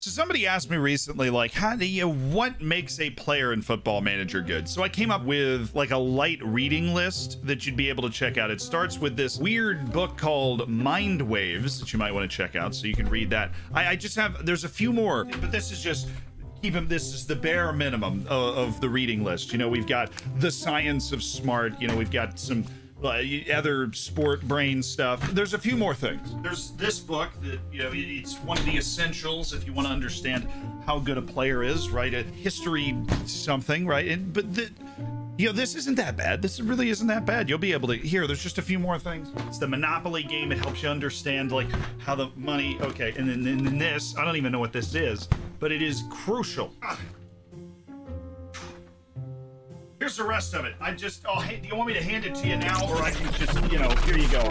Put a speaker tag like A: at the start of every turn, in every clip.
A: So somebody asked me recently, like, how do you, what makes a player in Football Manager good? So I came up with like a light reading list that you'd be able to check out. It starts with this weird book called Mind Waves that you might want to check out, so you can read that. I, I just have, there's a few more, but this is just keep them this is the bare minimum of, of the reading list you know we've got the science of smart you know we've got some other sport brain stuff. There's a few more things. There's this book that you know it's one of the essentials if you want to understand how good a player is, right? A history something, right? And, but the, you know this isn't that bad. This really isn't that bad. You'll be able to here. There's just a few more things. It's the Monopoly game. It helps you understand like how the money. Okay, and then, and then this. I don't even know what this is, but it is crucial. Here's the rest of it. I just, oh, hey, do you want me to hand it to you now, or I can just, you know, here you go.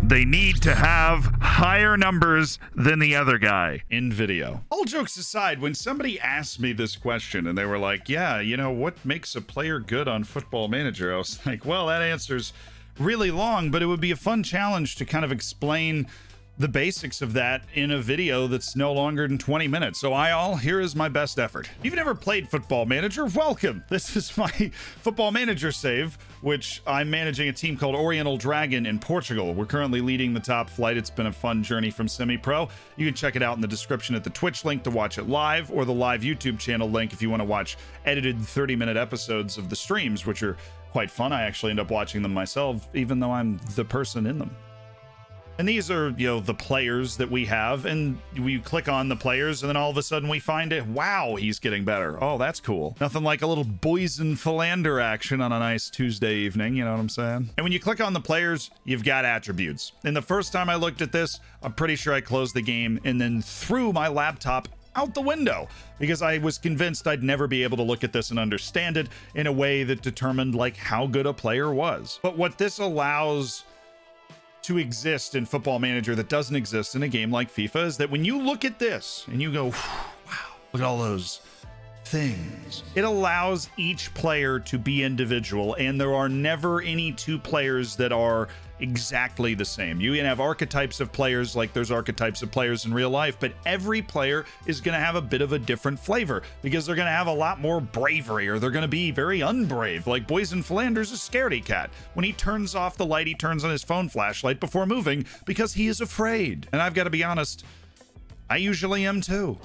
A: They need to have higher numbers than the other guy in video. All jokes aside, when somebody asked me this question and they were like, yeah, you know, what makes a player good on Football Manager? I was like, well, that answer's really long, but it would be a fun challenge to kind of explain the basics of that in a video that's no longer than 20 minutes. So I all here is my best effort. If you've never played Football Manager, welcome. This is my Football Manager save, which I'm managing a team called Oriental Dragon in Portugal. We're currently leading the top flight. It's been a fun journey from semi-pro. You can check it out in the description at the Twitch link to watch it live or the live YouTube channel link if you want to watch edited 30-minute episodes of the streams, which are quite fun. I actually end up watching them myself, even though I'm the person in them. And these are, you know, the players that we have. And we click on the players, and then all of a sudden we find it. Wow, he's getting better. Oh, that's cool. Nothing like a little boys philander action on a nice Tuesday evening. You know what I'm saying? And when you click on the players, you've got attributes. And the first time I looked at this, I'm pretty sure I closed the game and then threw my laptop out the window because I was convinced I'd never be able to look at this and understand it in a way that determined like how good a player was. But what this allows to exist in Football Manager that doesn't exist in a game like FIFA is that when you look at this and you go, wow, look at all those things. It allows each player to be individual, and there are never any two players that are exactly the same. You can have archetypes of players like there's archetypes of players in real life, but every player is going to have a bit of a different flavor because they're going to have a lot more bravery or they're going to be very unbrave. Like Boys and Philander's a scaredy cat. When he turns off the light, he turns on his phone flashlight before moving because he is afraid. And I've got to be honest, I usually am too.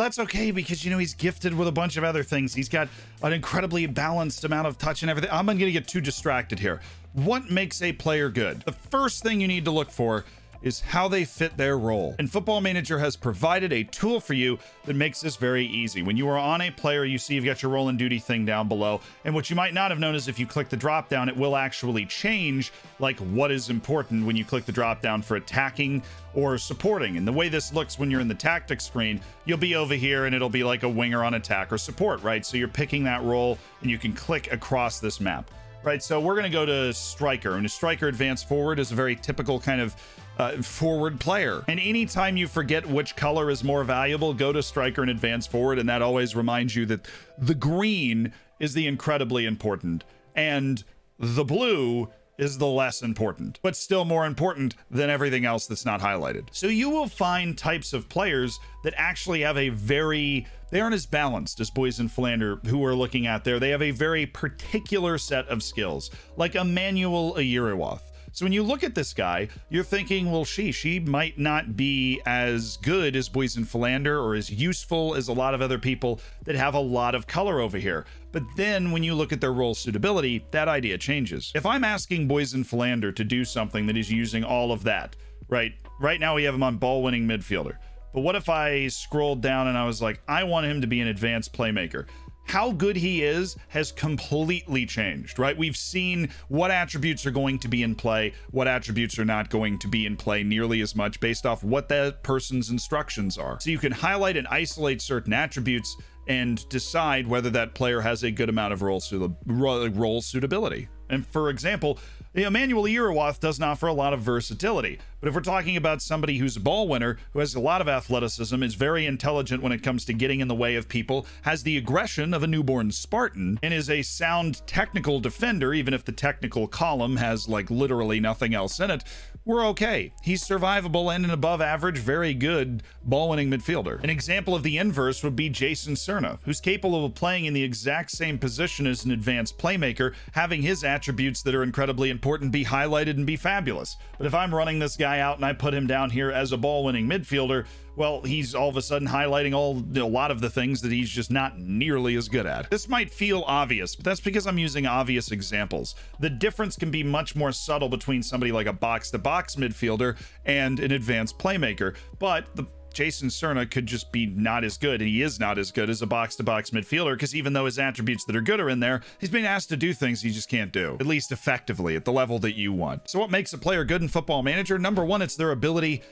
A: That's okay because you know he's gifted with a bunch of other things. He's got an incredibly balanced amount of touch and everything. I'm going to get too distracted here. What makes a player good? The first thing you need to look for is how they fit their role. And Football Manager has provided a tool for you that makes this very easy. When you are on a player, you see you've got your role and duty thing down below. And what you might not have known is if you click the drop down, it will actually change like what is important when you click the drop down for attacking or supporting. And the way this looks when you're in the tactics screen, you'll be over here and it'll be like a winger on attack or support, right? So you're picking that role and you can click across this map right? So we're going to go to striker, and a striker advance forward is a very typical kind of uh, forward player. And anytime you forget which color is more valuable, go to striker and advance forward, and that always reminds you that the green is the incredibly important, and the blue is the less important, but still more important than everything else that's not highlighted. So you will find types of players that actually have a very they aren't as balanced as Boys in Philander who we're looking at there. They have a very particular set of skills, like Emmanuel Ayirawath. So when you look at this guy, you're thinking, well, she, she might not be as good as Boys in Philander or as useful as a lot of other people that have a lot of color over here. But then when you look at their role suitability, that idea changes. If I'm asking Boys in Philander to do something that is using all of that, right? Right now we have him on ball winning midfielder. But what if I scrolled down and I was like, I want him to be an advanced playmaker? How good he is has completely changed, right? We've seen what attributes are going to be in play, what attributes are not going to be in play nearly as much based off what that person's instructions are. So you can highlight and isolate certain attributes and decide whether that player has a good amount of role, role suitability. And for example, Emmanuel Ayirawath doesn't offer a lot of versatility, But if we're talking about somebody who's a ball winner, who has a lot of athleticism, is very intelligent when it comes to getting in the way of people, has the aggression of a newborn Spartan, and is a sound technical defender, even if the technical column has like literally nothing else in it, we're okay. He's survivable and an above average, very good ball winning midfielder. An example of the inverse would be Jason Serna, who's capable of playing in the exact same position as an advanced playmaker, having his attributes that are incredibly important be highlighted and be fabulous. But if I'm running this guy out and I put him down here as a ball winning midfielder, well, he's all of a sudden highlighting all a lot of the things that he's just not nearly as good at. This might feel obvious, but that's because I'm using obvious examples. The difference can be much more subtle between somebody like a box to box midfielder and an advanced playmaker, but the Jason Serna could just be not as good, and he is not as good as a box to box midfielder because even though his attributes that are good are in there, he's being asked to do things he just can't do, at least effectively at the level that you want. So, what makes a player good in Football Manager? Number one, it's their ability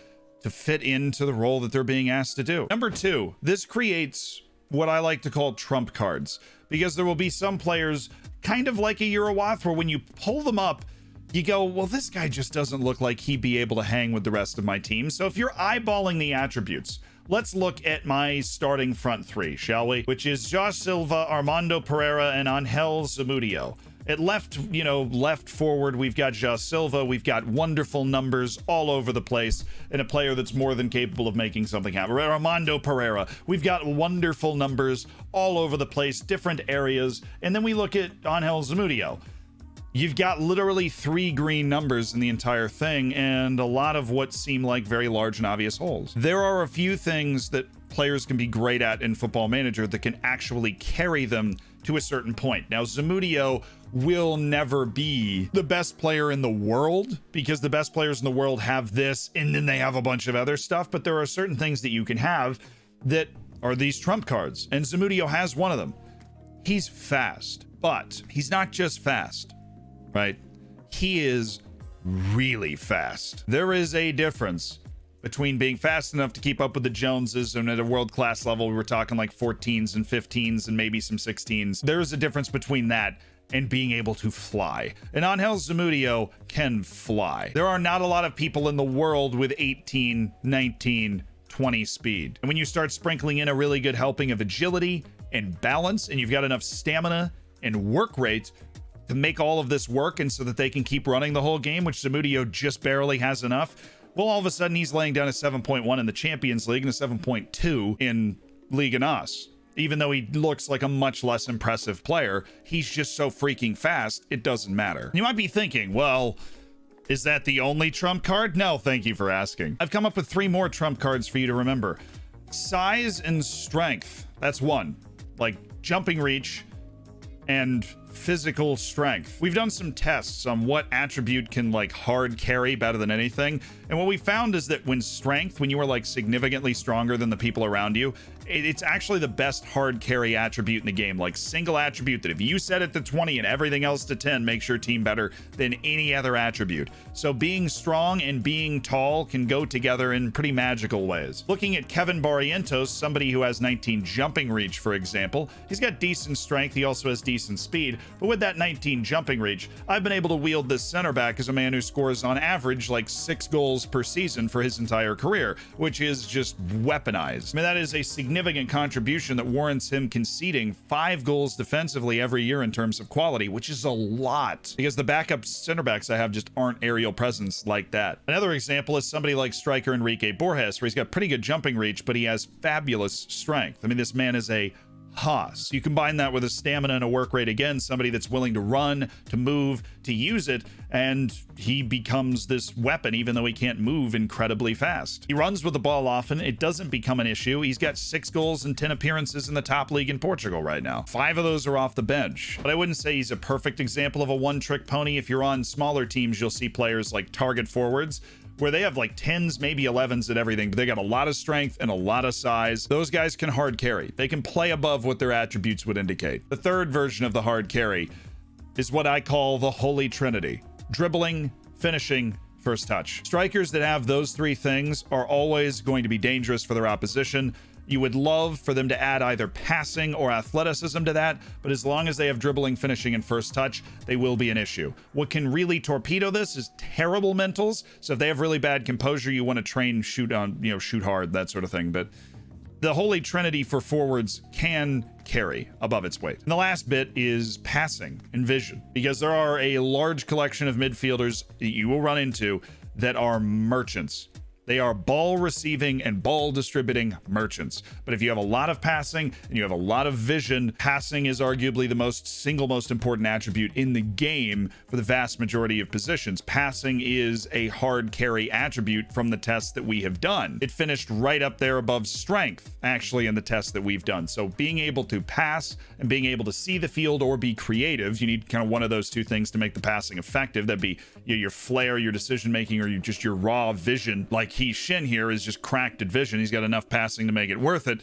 A: to fit into the role that they're being asked to do. Number two, this creates what I like to call trump cards because there will be some players kind of like a Eurowath where when you pull them up, you go, well, this guy just doesn't look like he'd be able to hang with the rest of my team. So if you're eyeballing the attributes, let's look at my starting front three, shall we? Which is João Silva, Armando Pereira, and Angel Zamudio. At left, you know, left forward, we've got João Silva. We've got wonderful numbers all over the place, and a player that's more than capable of making something happen. Armando Pereira. We've got wonderful numbers all over the place, different areas. And then we look at Angel Zamudio you've got literally three green numbers in the entire thing and a lot of what seem like very large and obvious holes. There are a few things that players can be great at in Football Manager that can actually carry them to a certain point. Now, Zamudio will never be the best player in the world because the best players in the world have this and then they have a bunch of other stuff, but there are certain things that you can have that are these trump cards, and Zamudio has one of them. He's fast, but he's not just fast right? He is really fast. There is a difference between being fast enough to keep up with the Joneses and at a world class level, we were talking like 14s and 15s and maybe some 16s. There is a difference between that and being able to fly. And Angel Zamudio can fly. There are not a lot of people in the world with 18, 19, 20 speed. And when you start sprinkling in a really good helping of agility and balance, and you've got enough stamina and work rate to make all of this work and so that they can keep running the whole game, which Zamudio just barely has enough. Well, all of a sudden he's laying down a 7.1 in the Champions League and a 7.2 in Liga NOS. Even though he looks like a much less impressive player, he's just so freaking fast, it doesn't matter. You might be thinking, well, is that the only trump card? No, thank you for asking. I've come up with three more trump cards for you to remember. Size and strength, that's one. Like jumping reach and physical strength. We've done some tests on what attribute can like hard carry better than anything. And what we found is that when strength, when you are like significantly stronger than the people around you, it's actually the best hard carry attribute in the game. Like single attribute that if you set it to 20 and everything else to 10 makes your team better than any other attribute. So being strong and being tall can go together in pretty magical ways. Looking at Kevin Barrientos, somebody who has 19 jumping reach, for example, he's got decent strength. He also has decent speed. But with that 19 jumping reach, I've been able to wield this center back as a man who scores on average like six goals per season for his entire career, which is just weaponized. I mean, that is a significant contribution that warrants him conceding five goals defensively every year in terms of quality, which is a lot because the backup center backs I have just aren't aerial presence like that. Another example is somebody like striker Enrique Borges, where he's got pretty good jumping reach, but he has fabulous strength. I mean, this man is a Haas. You combine that with a stamina and a work rate again, somebody that's willing to run, to move, to use it, and he becomes this weapon even though he can't move incredibly fast. He runs with the ball often. It doesn't become an issue. He's got six goals and 10 appearances in the top league in Portugal right now. Five of those are off the bench. But I wouldn't say he's a perfect example of a one-trick pony. If you're on smaller teams, you'll see players like target forwards where they have like 10s, maybe 11s and everything, but they got a lot of strength and a lot of size. Those guys can hard carry. They can play above what their attributes would indicate. The third version of the hard carry is what I call the Holy Trinity dribbling, finishing, first touch. Strikers that have those three things are always going to be dangerous for their opposition You would love for them to add either passing or athleticism to that, but as long as they have dribbling, finishing, and first touch, they will be an issue. What can really torpedo this is terrible mentals. So if they have really bad composure, you want to train shoot on, you know, shoot hard, that sort of thing. But the holy trinity for forwards can carry above its weight. And the last bit is passing and vision, because there are a large collection of midfielders that you will run into that are merchants they are ball receiving and ball distributing merchants. But if you have a lot of passing and you have a lot of vision, passing is arguably the most single most important attribute in the game for the vast majority of positions. Passing is a hard carry attribute from the tests that we have done. It finished right up there above strength, actually, in the tests that we've done. So being able to pass and being able to see the field or be creative, you need kind of one of those two things to make the passing effective. That'd be your flair, your decision making, or just your raw vision, like He Shin here is just cracked at vision. He's got enough passing to make it worth it.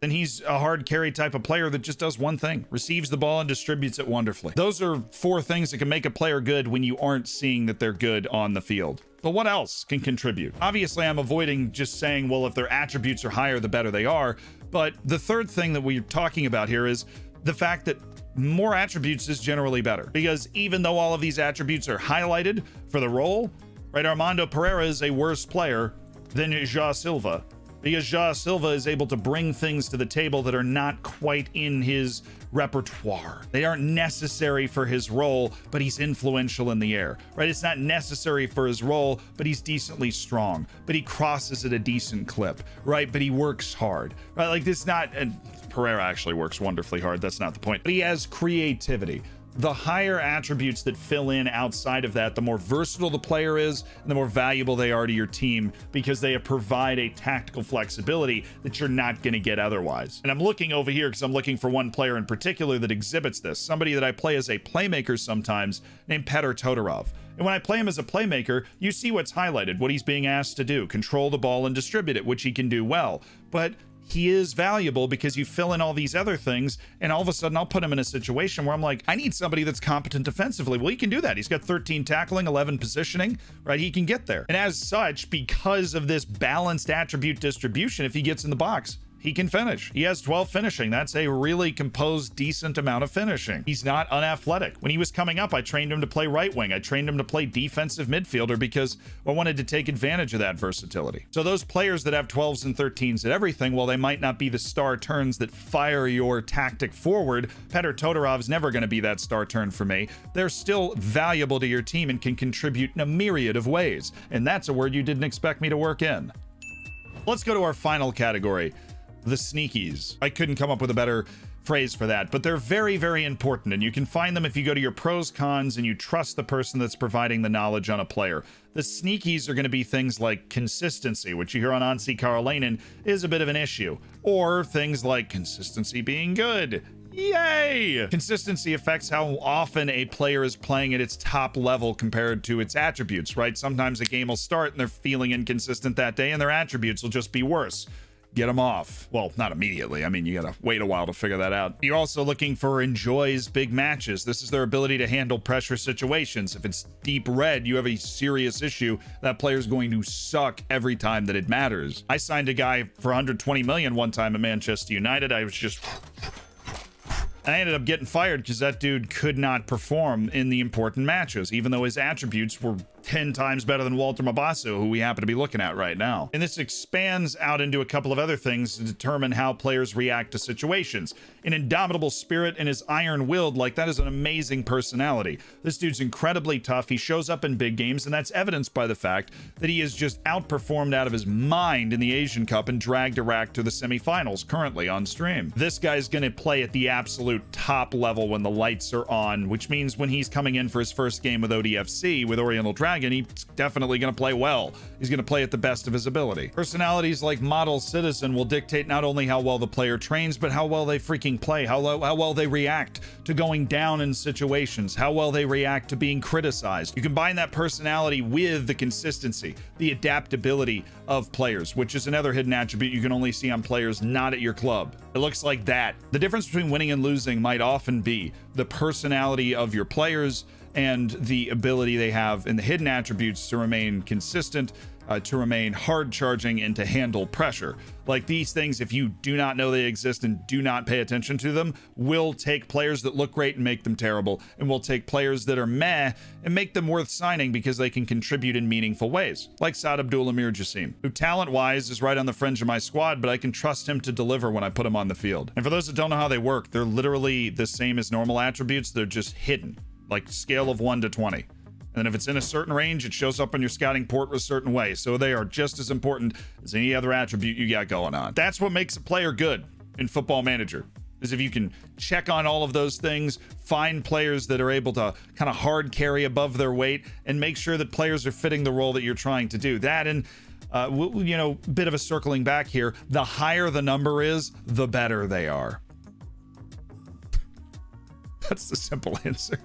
A: Then he's a hard carry type of player that just does one thing receives the ball and distributes it wonderfully. Those are four things that can make a player good when you aren't seeing that they're good on the field. But what else can contribute? Obviously, I'm avoiding just saying, well, if their attributes are higher, the better they are. But the third thing that we're talking about here is the fact that more attributes is generally better. Because even though all of these attributes are highlighted for the role, right? Armando Pereira is a worse player than João Silva because João Silva is able to bring things to the table that are not quite in his repertoire. They aren't necessary for his role, but he's influential in the air, right? It's not necessary for his role, but he's decently strong, but he crosses at a decent clip, right? But he works hard, right? Like this not, and Pereira actually works wonderfully hard. That's not the point, but he has creativity the higher attributes that fill in outside of that, the more versatile the player is and the more valuable they are to your team because they provide a tactical flexibility that you're not going to get otherwise. And I'm looking over here because I'm looking for one player in particular that exhibits this, somebody that I play as a playmaker sometimes named Petr Todorov. And when I play him as a playmaker, you see what's highlighted, what he's being asked to do, control the ball and distribute it, which he can do well. But he is valuable because you fill in all these other things, and all of a sudden I'll put him in a situation where I'm like, I need somebody that's competent defensively. Well, he can do that. He's got 13 tackling, 11 positioning, right? He can get there. And as such, because of this balanced attribute distribution, if he gets in the box, he can finish. He has 12 finishing. That's a really composed, decent amount of finishing. He's not unathletic. When he was coming up, I trained him to play right wing. I trained him to play defensive midfielder because I wanted to take advantage of that versatility. So those players that have 12s and 13s at everything, while they might not be the star turns that fire your tactic forward, Petr Todorov's never going to be that star turn for me. They're still valuable to your team and can contribute in a myriad of ways. And that's a word you didn't expect me to work in. Let's go to our final category the sneakies. I couldn't come up with a better phrase for that, but they're very, very important, and you can find them if you go to your pros, cons, and you trust the person that's providing the knowledge on a player. The sneakies are going to be things like consistency, which you hear on Anssi Karolainen is a bit of an issue, or things like consistency being good. Yay! Consistency affects how often a player is playing at its top level compared to its attributes, right? Sometimes a game will start and they're feeling inconsistent that day and their attributes will just be worse get them off. Well, not immediately. I mean, you gotta wait a while to figure that out. You're also looking for enjoys big matches. This is their ability to handle pressure situations. If it's deep red, you have a serious issue. That player's going to suck every time that it matters. I signed a guy for 120 million one time at Manchester United. I was just I ended up getting fired because that dude could not perform in the important matches, even though his attributes were 10 times better than Walter Mabasso, who we happen to be looking at right now. And this expands out into a couple of other things to determine how players react to situations. An indomitable spirit and his iron willed, like that is an amazing personality. This dude's incredibly tough. He shows up in big games, and that's evidenced by the fact that he is just outperformed out of his mind in the Asian Cup and dragged Iraq to the semifinals currently on stream. This guy's going to play at the absolute top level when the lights are on, which means when he's coming in for his first game with ODFC with Oriental Dragon Dragon, he's definitely going to play well. He's going to play at the best of his ability. Personalities like Model Citizen will dictate not only how well the player trains, but how well they freaking play, how, how well they react to going down in situations, how well they react to being criticized. You combine that personality with the consistency, the adaptability of players, which is another hidden attribute you can only see on players not at your club. It looks like that. The difference between winning and losing might often be the personality of your players and the ability they have in the hidden attributes to remain consistent, uh, to remain hard charging, and to handle pressure. Like these things, if you do not know they exist and do not pay attention to them, will take players that look great and make them terrible, and will take players that are meh and make them worth signing because they can contribute in meaningful ways. Like Saad Abdul Amir Jassim, who talent wise is right on the fringe of my squad, but I can trust him to deliver when I put him on the field. And for those that don't know how they work, they're literally the same as normal attributes, they're just hidden, like scale of 1 to 20. And then if it's in a certain range, it shows up on your scouting port a certain way. So they are just as important as any other attribute you got going on. That's what makes a player good in Football Manager. Is if you can check on all of those things, find players that are able to kind of hard carry above their weight, and make sure that players are fitting the role that you're trying to do. That and uh, you know, bit of a circling back here. The higher the number is, the better they are. That's the simple answer.